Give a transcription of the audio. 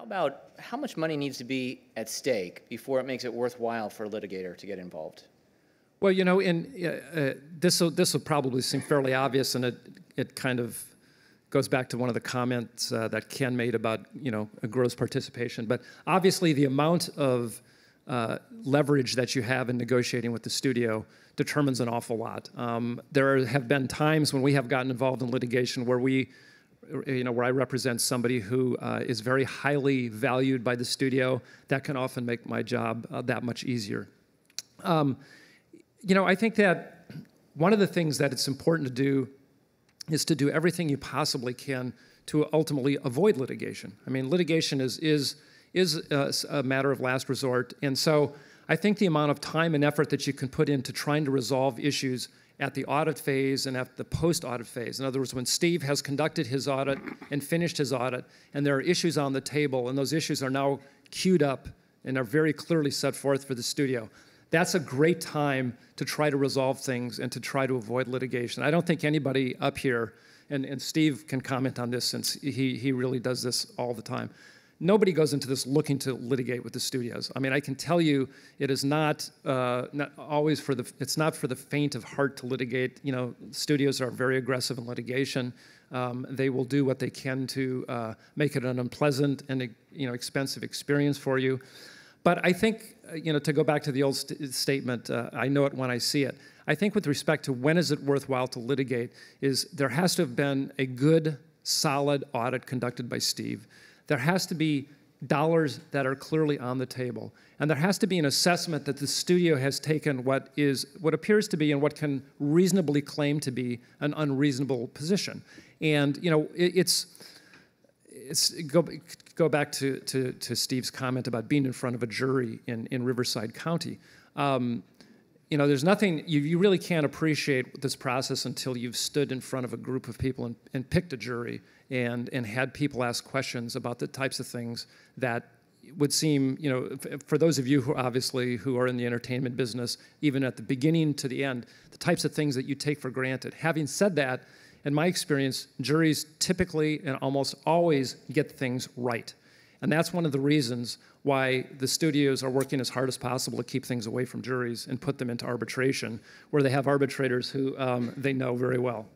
How about how much money needs to be at stake before it makes it worthwhile for a litigator to get involved? Well, you know, in uh, this will this will probably seem fairly obvious, and it it kind of goes back to one of the comments uh, that Ken made about you know a gross participation. But obviously, the amount of uh, leverage that you have in negotiating with the studio determines an awful lot. Um, there have been times when we have gotten involved in litigation where we you know, where I represent somebody who uh, is very highly valued by the studio, that can often make my job uh, that much easier. Um, you know, I think that one of the things that it's important to do is to do everything you possibly can to ultimately avoid litigation. I mean, litigation is is is a, a matter of last resort, and so I think the amount of time and effort that you can put into trying to resolve issues at the audit phase and at the post audit phase. In other words, when Steve has conducted his audit and finished his audit, and there are issues on the table, and those issues are now queued up and are very clearly set forth for the studio. That's a great time to try to resolve things and to try to avoid litigation. I don't think anybody up here, and, and Steve can comment on this since he, he really does this all the time nobody goes into this looking to litigate with the studios. I mean, I can tell you it is not, uh, not always for the, it's not for the faint of heart to litigate. You know, studios are very aggressive in litigation. Um, they will do what they can to uh, make it an unpleasant and you know expensive experience for you. But I think uh, you know to go back to the old st statement, uh, I know it when I see it. I think with respect to when is it worthwhile to litigate, is there has to have been a good, solid audit conducted by Steve there has to be dollars that are clearly on the table. And there has to be an assessment that the studio has taken what is what appears to be and what can reasonably claim to be an unreasonable position. And you know, it, it's it's go go back to, to, to Steve's comment about being in front of a jury in, in Riverside County. Um, you know, there's nothing, you, you really can't appreciate this process until you've stood in front of a group of people and, and picked a jury and, and had people ask questions about the types of things that would seem, you know, for those of you who obviously who are in the entertainment business, even at the beginning to the end, the types of things that you take for granted. Having said that, in my experience, juries typically and almost always get things right. And that's one of the reasons why the studios are working as hard as possible to keep things away from juries and put them into arbitration, where they have arbitrators who um, they know very well.